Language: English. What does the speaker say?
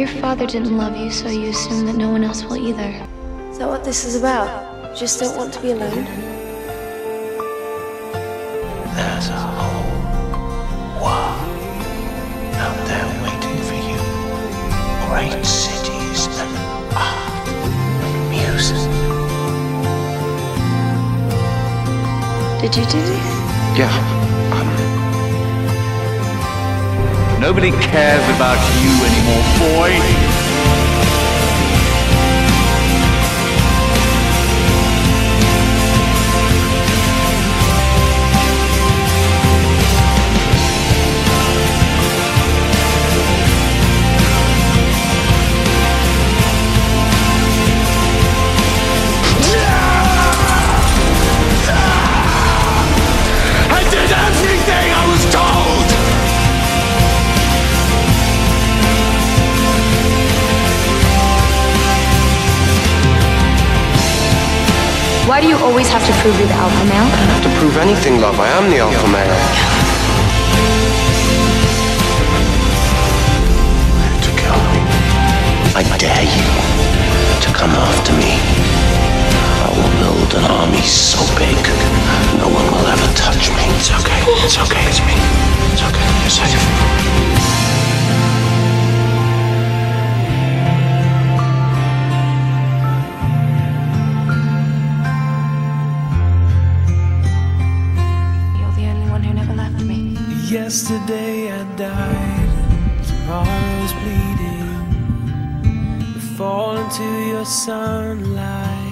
Your father didn't love you, so you assume that no one else will either. Is that what this is about? You just don't want to be alone? There's a whole world out there waiting for you. Great cities and art and music. Did you do this? Yeah. Nobody cares about you anymore, boy. Why do you always have to prove you're the alpha male? I don't have to prove anything, love. I am the alpha male. To kill me. I dare you to come after me. I will build an army so big Yesterday I died, tomorrow's bleeding. Fall into your sunlight.